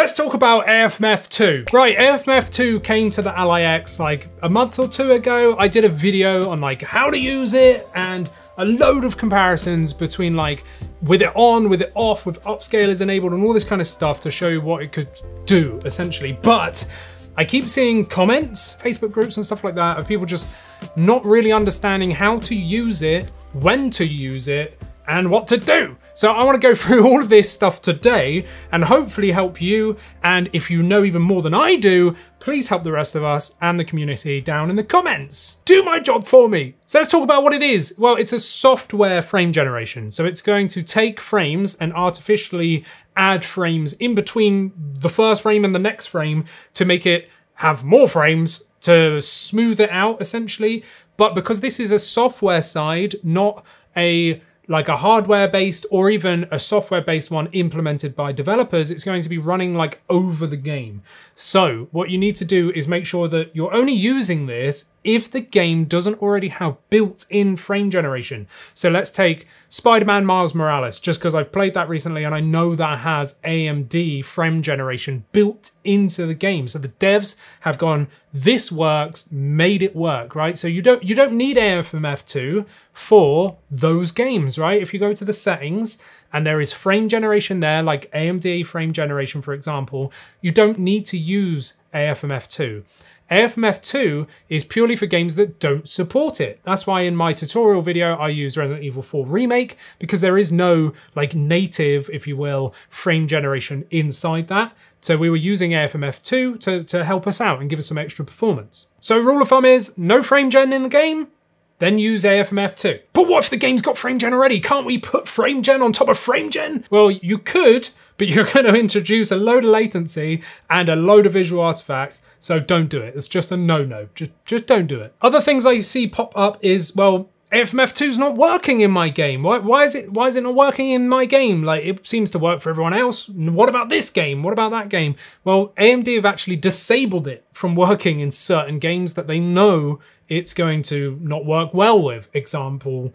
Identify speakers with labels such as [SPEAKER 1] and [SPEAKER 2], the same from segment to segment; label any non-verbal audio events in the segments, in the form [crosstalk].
[SPEAKER 1] Let's talk about AFMF2. Right, AFMF2 came to the Ally X like a month or two ago. I did a video on like how to use it and a load of comparisons between like with it on, with it off, with upscalers enabled and all this kind of stuff to show you what it could do essentially. But I keep seeing comments, Facebook groups and stuff like that of people just not really understanding how to use it, when to use it, and what to do. So I want to go [laughs] through all of this stuff today and hopefully help you. And if you know even more than I do, please help the rest of us and the community down in the comments. Do my job for me. So let's talk about what it is. Well, it's a software frame generation. So it's going to take frames and artificially add frames in between the first frame and the next frame to make it have more frames to smooth it out essentially. But because this is a software side, not a like a hardware based or even a software based one implemented by developers, it's going to be running like over the game. So what you need to do is make sure that you're only using this if the game doesn't already have built-in frame generation. So let's take Spider-Man Miles Morales, just because I've played that recently and I know that has AMD frame generation built into the game. So the devs have gone, this works, made it work, right? So you don't you don't need AFMF2 for those games, right? If you go to the settings and there is frame generation there, like AMD frame generation, for example, you don't need to use AFMF2. AFMF2 is purely for games that don't support it. That's why in my tutorial video I used Resident Evil 4 Remake because there is no like native, if you will, frame generation inside that. So we were using AFMF2 to, to help us out and give us some extra performance. So rule of thumb is no frame gen in the game, then use AFMF2. But what if the game's got frame gen already? Can't we put frame gen on top of frame gen? Well, you could, but you're [laughs] going to introduce a load of latency and a load of visual artifacts, so don't do it. It's just a no-no. Just, just don't do it. Other things I see pop up is, well, AFMF2 is not working in my game. Why, why is it why is it not working in my game? Like it seems to work for everyone else. What about this game? What about that game? Well, AMD have actually disabled it from [laughs] working in certain games that they know it's going to not work well with. Example,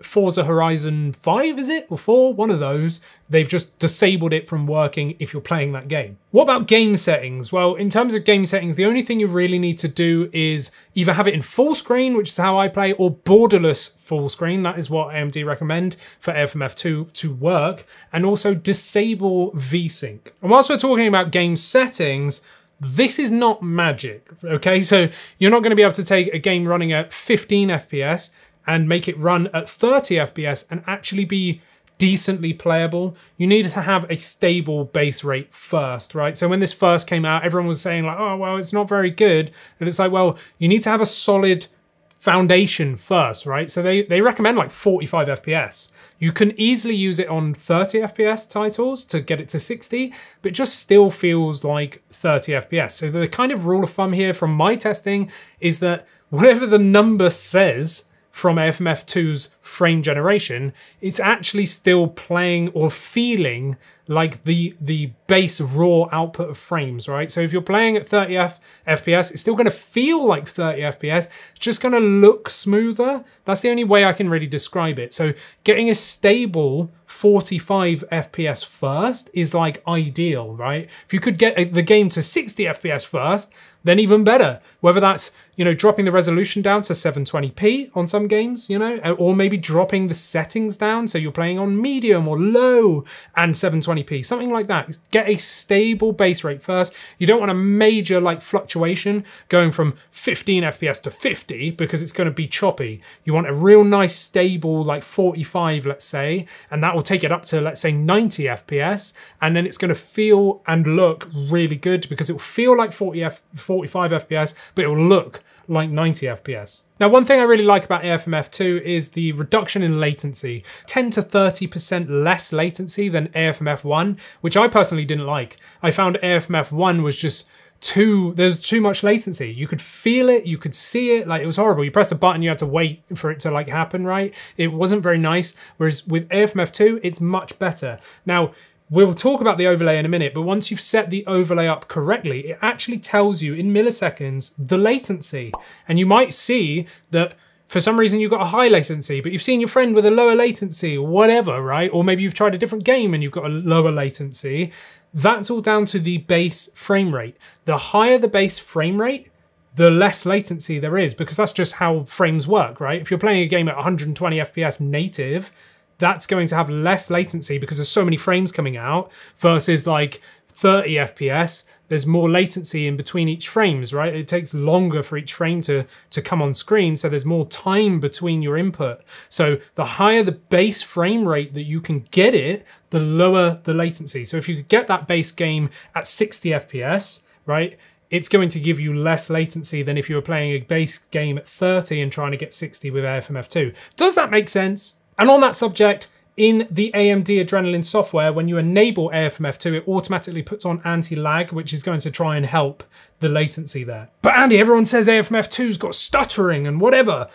[SPEAKER 1] Forza Horizon 5, is it? Or 4? One of those. They've just disabled it from working if you're playing that game. What about game settings? Well, in terms of game settings, the only thing you really need to do is either have it in full screen, which is how I play, or borderless full screen. That is what AMD recommend for AFMF2 to work. And also disable VSync. And whilst we're talking about game settings, this is not magic, okay? So you're not going to be able to take a game running at 15 FPS and make it run at 30 FPS and actually be decently playable. You need to have a stable base rate first, right? So when this first came out, everyone was saying like, oh, well, it's not very good. And it's like, well, you need to have a solid foundation first, right? So they, they recommend like 45 FPS. You can easily use it on 30 FPS titles to get it to 60, but just still feels like 30 FPS. So the kind of rule of thumb here from my testing is that whatever the number says from AFMF2's frame generation, it's actually still playing or feeling like the the base raw output of frames, right? So if you're playing at 30 F FPS, it's still going to feel like 30 FPS. It's just going to look smoother. That's the only way I can really describe it. So getting a stable 45 FPS first is like ideal, right? If you could get uh, the game to 60 FPS first, then even better. Whether that's, you know, dropping the resolution down to 720p on some games, you know, or maybe dropping the settings down so you're playing on medium or low and 720p, something like that. Get a stable base rate first. You don't want a major like fluctuation going from 15 FPS to 50 because it's going to be choppy. You want a real nice stable like 45, let's say, and that will take it up to let's say 90 FPS and then it's going to feel and look really good because it will feel like 40 F 45 FPS, but it will look like 90 FPS. Now, one thing I really like about AFMF2 is the reduction in latency. 10 to 30% less latency than AFMF1, which I personally didn't like. I found AFMF1 was just too there's too much latency you could feel it you could see it like it was horrible you press a button you had to wait for it to like happen right it wasn't very nice whereas with afmf2 it's much better now We'll talk about the overlay in a minute, but once you've set the overlay up correctly, it actually tells you in milliseconds the latency. And you might see that for some reason you've got a high latency, but you've seen your friend with a lower latency whatever, right? Or maybe you've tried a different game and you've got a lower latency That's all down to the base frame rate. The higher the base frame rate, the less latency there is because that's just how frames work, right? If you're playing a game at 120 FPS native, that's going to have less latency because there's so many frames coming out versus like 30 FPS, there's more latency in between each frames, right? It takes longer for each frame to, to come on screen, so there's more time between your input. So the higher the base frame rate that you can get it, the lower the latency. So if you could get that base game at 60 FPS, right, it's going to give you less latency than if you were playing a base game at 30 and trying to get 60 with AFMF2. Does that make sense? And on that subject, in the AMD Adrenalin software, when you enable AFMF2, it automatically puts on anti-lag, which is going to try and help the latency there. But Andy, everyone says AFMF2's got stuttering and whatever.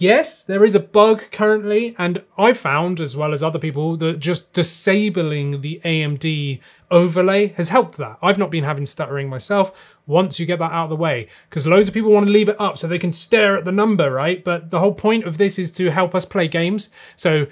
[SPEAKER 1] Yes, there is a bug currently, and I found, as well as other people, that just disabling the AMD overlay has helped that. I've not been having stuttering myself once you get that out of the way, because loads of people want to leave it up so they can stare at the number, right? But the whole point of this is to help us play games. So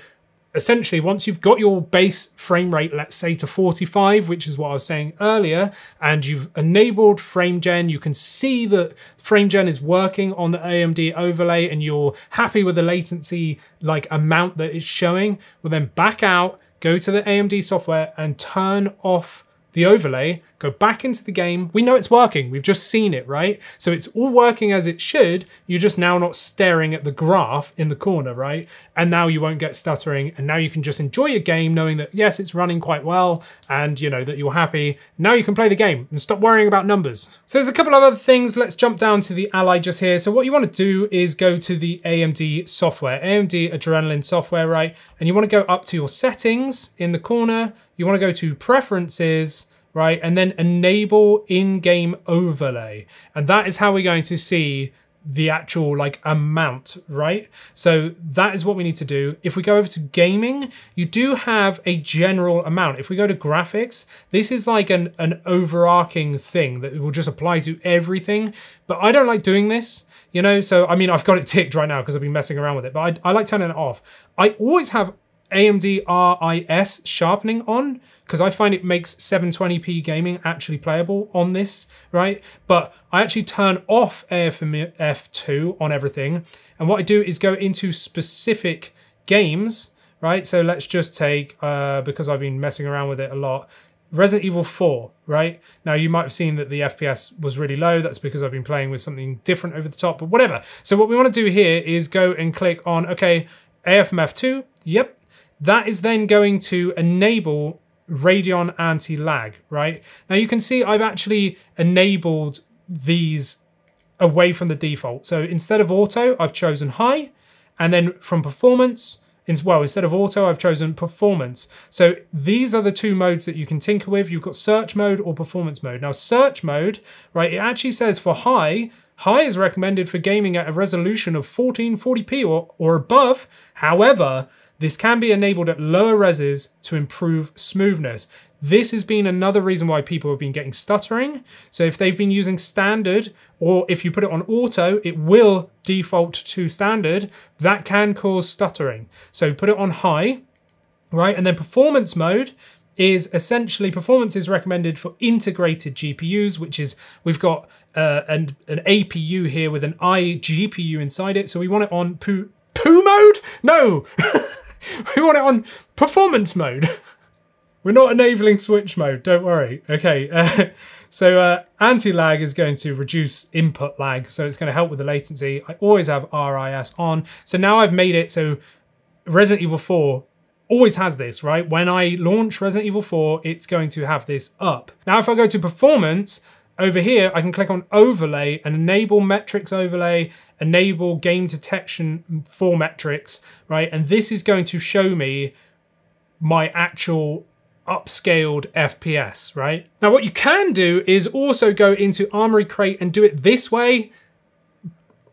[SPEAKER 1] essentially once you've got your base frame rate let's say to 45 which is what i was saying earlier and you've enabled frame gen you can see that frame gen is working on the amd overlay and you're happy with the latency like amount that it's showing well then back out go to the amd software and turn off the overlay, go back into the game. We know it's working. We've just seen it, right? So it's all working as it should. You're just now not staring at the graph in the corner, right? And now you won't get stuttering. And now you can just enjoy your game knowing that, yes, it's running quite well and, you know, that you're happy. Now you can play the game and stop worrying about numbers. So there's a couple of other things. Let's jump down to the Ally just here. So what you want to do is go to the AMD software, AMD Adrenalin software, right? And you want to go up to your settings in the corner you want to go to preferences, right? And then enable in-game overlay. And that is how we're going to see the actual like amount, right? So that is what we need to do. If we go over to gaming, you do have a general amount. If we go to graphics, this is like an, an overarching thing that will just apply to everything. But I don't like doing this, you know? So, I mean, I've got it ticked right now because I've been messing around with it, but I, I like turning it off. I always have AMD RIS sharpening on because I find it makes 720p gaming actually playable on this, right? But I actually turn off AFMF2 on everything. And what I do is go into specific games, right? So let's just take, uh, because I've been messing around with it a lot, Resident Evil 4, right? Now you might have seen that the FPS was really low. That's because I've been playing with something different over the top, but whatever. So what we want to do here is go and click on, okay, AFMF2, yep, that is then going to enable Radeon anti-lag, right? Now you can see I've actually enabled these away from the default. So instead of auto, I've chosen high, and then from performance, as well, instead of auto, I've chosen performance. So these are the two modes that you can tinker with. You've got search mode or performance mode. Now search mode, right, it actually says for high, high is recommended for gaming at a resolution of 1440p or, or above. However, this can be enabled at lower reses to improve smoothness. This has been another reason why people have been getting stuttering. So if they've been using standard, or if you put it on auto, it will default to standard. That can cause stuttering. So put it on high, right? And then performance mode is essentially performance is recommended for integrated GPUs, which is we've got uh, an, an APU here with an iGPU inside it. So we want it on poo, mode? No. [laughs] we want it on performance mode. We're not enabling switch mode, don't worry. Okay, uh, [laughs] so uh, anti-lag is going to reduce input lag, so it's going to help with the latency. I always have RIS on. So now I've made it so Resident Evil 4 always has this, right? When I launch Resident Evil 4, it's going to have this up. Now, if I go to performance, over here, I can click on overlay and enable metrics overlay, enable game detection for metrics, right? And this is going to show me my actual upscaled FPS, right? Now, what you can do is also go into Armoury Crate and do it this way,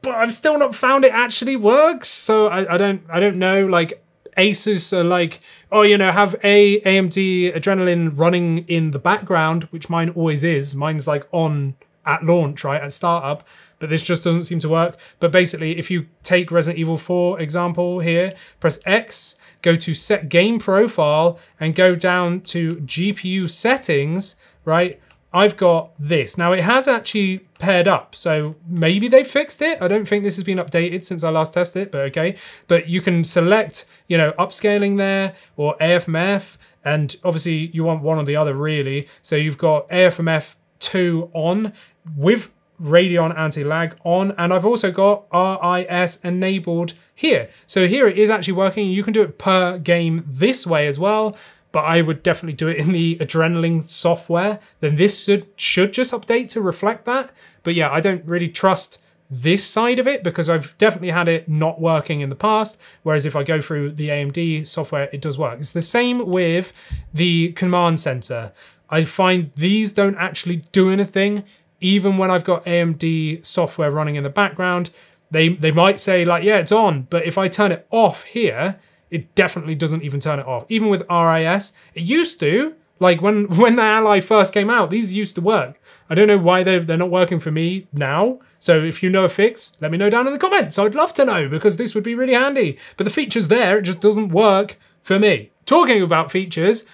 [SPEAKER 1] but I've still not found it actually works. So I, I don't, I don't know. Like Asus are like, oh, you know, have a AMD Adrenalin running in the background, which mine always is. Mine's like on at launch, right, at startup, but this just doesn't seem to work. But basically, if you take Resident Evil 4 example here, press X, go to set game profile, and go down to GPU settings, right, I've got this. Now it has actually paired up, so maybe they fixed it. I don't think this has been updated since I last tested it, but okay. But you can select, you know, upscaling there or AFMF, and obviously you want one or the other really. So you've got AFMF 2 on with Radeon anti-lag on, and I've also got RIS enabled here. So here it is actually working. You can do it per game this way as well but I would definitely do it in the Adrenalin software. Then this should, should just update to reflect that. But yeah, I don't really trust this side of it because I've definitely had it not working in the past. Whereas if I go through the AMD software, it does work. It's the same with the command center. I find these don't actually do anything. Even when I've got AMD software running in the background, they, they might say like, yeah, it's on. But if I turn it off here, it definitely doesn't even turn it off. Even with RIS, it used to. Like when [laughs] when the Ally first came out, these used to work. I don't know why they're, they're not working for me now. So if you know a fix, let me know down in the comments. I'd love to know because this would be really handy. But the feature's there, it just doesn't work for me. Talking about features,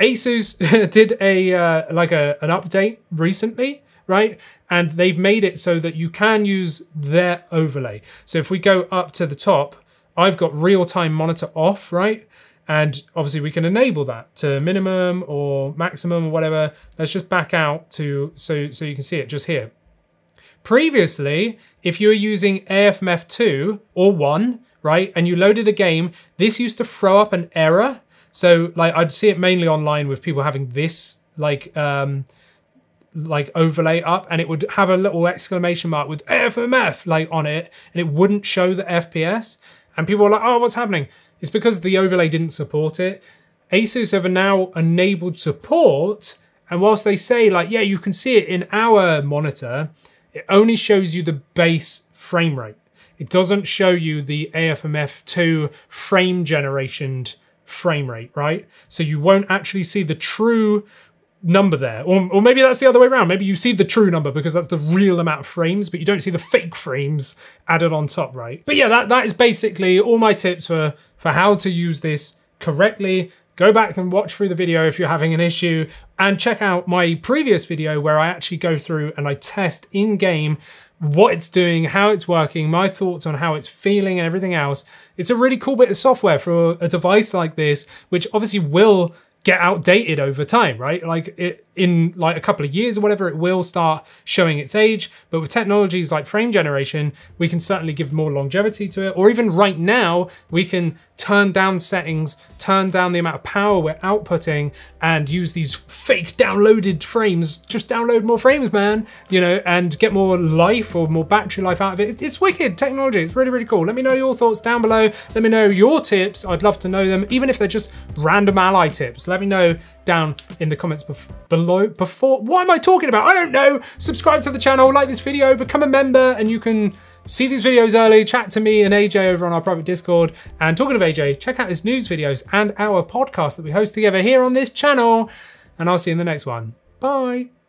[SPEAKER 1] Asus [laughs] did a uh, like a, an update recently, right? And they've made it so that you can use their overlay. So if we go up to the top, I've got real-time monitor off, right? And obviously we can enable that to minimum or maximum or whatever. Let's just back out to so, so you can see it just here. Previously, if you were using AFMF2 or 1, right, and you loaded a game, this used to throw up an error. So like I'd see it mainly online with people having this like um, like overlay up and it would have a little exclamation mark with AFMF like on it and it wouldn't show the FPS. And people were like, oh, what's happening? It's because the overlay didn't support it. Asus have now enabled support. And whilst they say like, yeah, you can see it in our monitor, it only shows you the base frame rate. It doesn't show you the AFMF2 frame generation frame rate, right? So you won't actually see the true number there. Or, or maybe that's the other way around. Maybe you see the true number because that's the real amount of frames, but you don't see the fake frames added on top, right? But yeah, that, that is basically all my tips for, for how to use this correctly. Go back and watch through the video if you're having an issue and check out my previous video where I actually go through and I test in-game what it's doing, how it's working, my thoughts on how it's feeling and everything else. It's a really cool bit of software for a device like this, which obviously will get outdated over time, right? Like it, in like a couple of years or whatever, it will start showing its age. But with technologies like frame generation, we can certainly give more longevity to it. Or even right now, we can turn down settings, turn down the amount of power we're outputting and use these fake downloaded frames. Just download more frames, man, you know, and get more life or more battery life out of it. It's wicked technology. It's really, really cool. Let me know your thoughts down below. Let me know your tips. I'd love to know them, even if they're just random ally tips. Let me know down in the comments below before. What am I talking about? I don't know. Subscribe to the channel, like this video, become a member, and you can see these videos early, chat to me and AJ over on our private Discord. And talking of AJ, check out his news videos and our podcast that we host together here on this channel. And I'll see you in the next one. Bye.